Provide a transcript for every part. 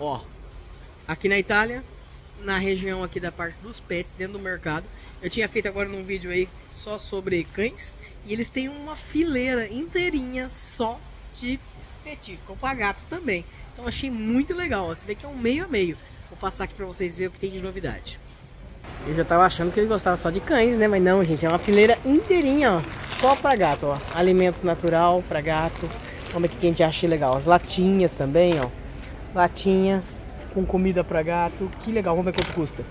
Ó, aqui na Itália, na região aqui da parte dos pets, dentro do mercado. Eu tinha feito agora num vídeo aí só sobre cães. E eles têm uma fileira inteirinha só de petisco, para gato também. Então achei muito legal, ó. você vê que é um meio a meio. Vou passar aqui para vocês verem o que tem de novidade. Eu já tava achando que eles gostavam só de cães, né? Mas não, gente, é uma fileira inteirinha, ó, só para gato, ó. Alimento natural para gato. Vamos ver o que a gente acha legal. As latinhas também, ó. Latinha com comida para gato. Que legal, vamos ver quanto custa.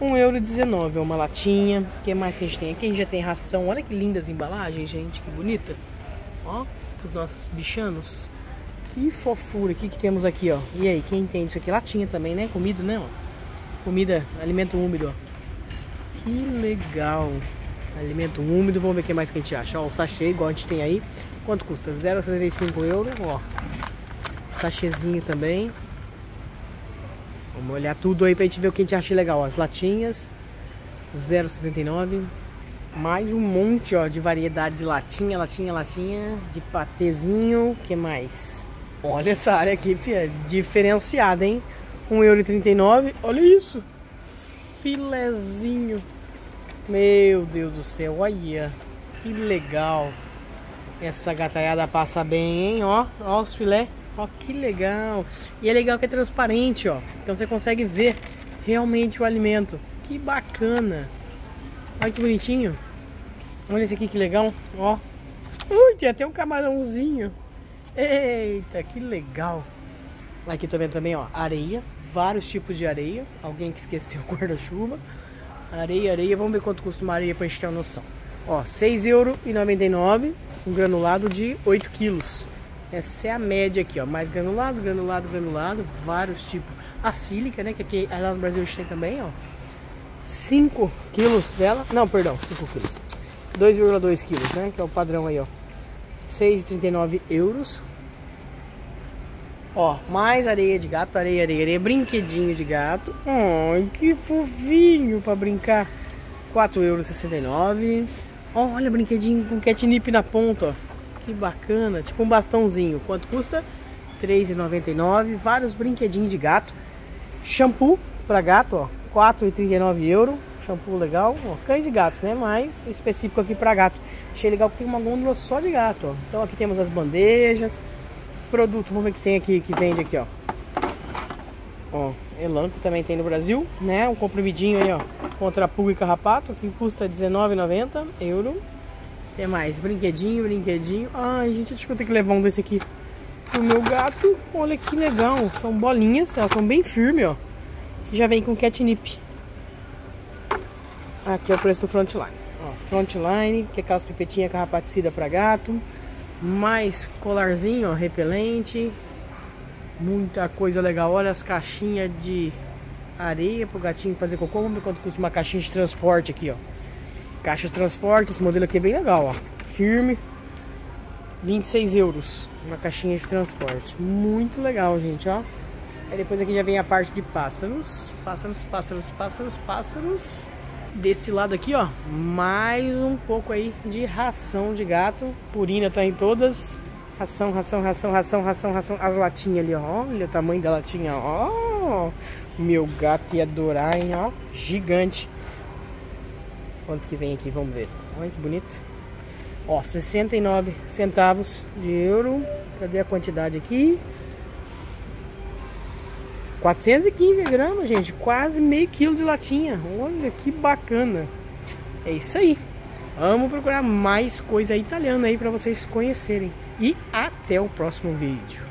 1,19€ é uma latinha. O que mais que a gente tem? Aqui a gente já tem ração. Olha que lindas embalagens, gente. Que bonita. Ó, os nossos bichanos. Que fofura. O que, que temos aqui, ó? E aí, quem tem isso aqui? Latinha também, né? Comida, né? Ó. Comida, alimento úmido, ó. Que legal. Alimento úmido. Vamos ver o que mais que a gente acha. Ó, o sachê, igual a gente tem aí. Quanto custa? 0,75 euros. Ó. Sachêzinho também. Vamos olhar tudo aí pra gente ver o que a gente acha legal. As latinhas, 0,79. Mais um monte ó, de variedade de latinha, latinha, latinha, de patezinho. Que mais? Olha essa área aqui, filha, diferenciada, hein? 1,39€. Olha isso! Filezinho. Meu Deus do céu, olha. Que legal. Essa gataiada passa bem, hein? Ó, ó os filé. Ó, que legal. E é legal que é transparente, ó. Então você consegue ver realmente o alimento. Que bacana. Olha que bonitinho. Olha esse aqui que legal, ó. Ui, tem até um camarãozinho. Eita, que legal. Aqui tô vendo também, ó, areia. Vários tipos de areia. Alguém que esqueceu o guarda-chuva. Areia, areia. Vamos ver quanto custa uma areia pra gente ter uma noção. Ó, 6,99€. Um granulado de 8 quilos. Essa é a média aqui, ó. Mais granulado, granulado, granulado. Vários tipos. A sílica, né? Que aqui lá no Brasil a gente tem também, ó. 5 quilos dela. Não, perdão, 5 quilos. 2,2 quilos, né? Que é o padrão aí, ó. 6,39 euros. Ó, mais areia de gato, areia, areia, areia. Brinquedinho de gato. Ai, que fofinho pra brincar. 4,69 euros. Olha, brinquedinho com catnip na ponta, ó. Que bacana, tipo um bastãozinho. Quanto custa? R$3,99. Vários brinquedinhos de gato. Shampoo para gato, ó. 4,39 euros. Shampoo legal. Ó, cães e gatos, né? Mais específico aqui para gato. Achei legal que tem uma gôndola só de gato, ó. Então aqui temos as bandejas. Produto, vamos ver o que tem aqui, que vende aqui, ó. Ó, Elanco também tem no Brasil, né? Um comprimidinho aí, ó. Contra pulga e carrapato, que custa R$19,90 euro. Tem mais? Brinquedinho, brinquedinho. Ai, gente, acho que eu tenho que levar um desse aqui pro meu gato. Olha que legal. São bolinhas, elas são bem firmes, ó. Já vem com catnip. Aqui é o preço do Frontline. Ó, Frontline, que é aquelas pipetinhas carrapaticida para gato. Mais colarzinho, ó, repelente. Muita coisa legal. Olha as caixinhas de areia pro gatinho fazer cocô. Vamos ver quanto custa uma caixinha de transporte aqui, ó. Caixa de transporte, esse modelo aqui é bem legal, ó. Firme. 26 euros. Uma caixinha de transporte. Muito legal, gente, ó. Aí depois aqui já vem a parte de pássaros. Pássaros, pássaros, pássaros, pássaros. Desse lado aqui, ó, mais um pouco aí de ração de gato. Purina tá em todas. Ração, ração, ração, ração, ração, ração. As latinhas ali, ó. Olha o tamanho da latinha, ó. Meu gato ia adorar, hein, ó. Gigante. Quanto que vem aqui? Vamos ver. Olha que bonito. Ó, 69 centavos de euro. Cadê a quantidade aqui? 415 gramas, gente. Quase meio quilo de latinha. Olha que bacana. É isso aí. Vamos procurar mais coisa italiana aí para vocês conhecerem. E até o próximo vídeo.